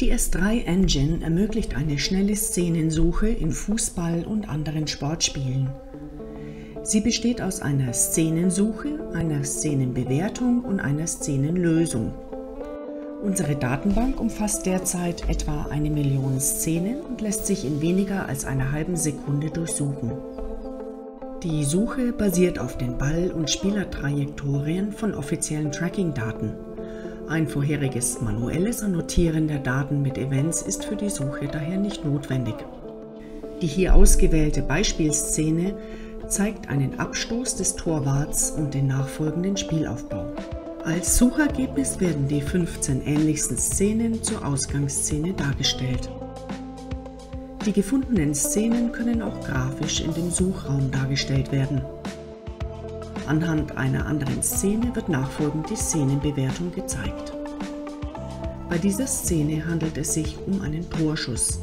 Die S3 Engine ermöglicht eine schnelle Szenensuche in Fußball und anderen Sportspielen. Sie besteht aus einer Szenensuche, einer Szenenbewertung und einer Szenenlösung. Unsere Datenbank umfasst derzeit etwa eine Million Szenen und lässt sich in weniger als einer halben Sekunde durchsuchen. Die Suche basiert auf den Ball- und Spielertrajektorien von offiziellen Tracking-Daten. Ein vorheriges manuelles Annotieren der Daten mit Events ist für die Suche daher nicht notwendig. Die hier ausgewählte Beispielszene zeigt einen Abstoß des Torwarts und den nachfolgenden Spielaufbau. Als Suchergebnis werden die 15 ähnlichsten Szenen zur Ausgangsszene dargestellt. Die gefundenen Szenen können auch grafisch in dem Suchraum dargestellt werden. Anhand einer anderen Szene wird nachfolgend die Szenenbewertung gezeigt. Bei dieser Szene handelt es sich um einen Torschuss.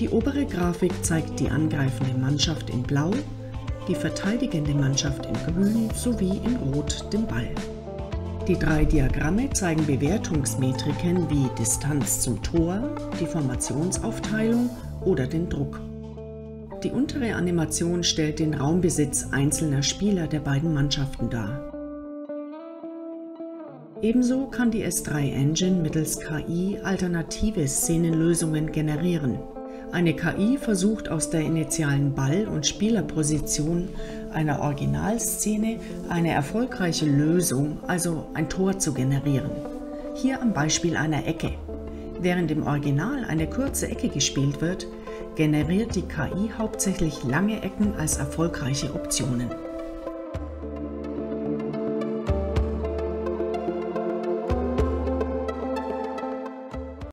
Die obere Grafik zeigt die angreifende Mannschaft in Blau, die verteidigende Mannschaft in Grün sowie in Rot den Ball. Die drei Diagramme zeigen Bewertungsmetriken wie Distanz zum Tor, die Formationsaufteilung oder den Druck. Die untere Animation stellt den Raumbesitz einzelner Spieler der beiden Mannschaften dar. Ebenso kann die S3 Engine mittels KI alternative Szenenlösungen generieren. Eine KI versucht aus der initialen Ball- und Spielerposition einer Originalszene eine erfolgreiche Lösung, also ein Tor zu generieren. Hier am Beispiel einer Ecke. Während im Original eine kurze Ecke gespielt wird, generiert die KI hauptsächlich lange Ecken als erfolgreiche Optionen.